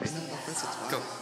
Go.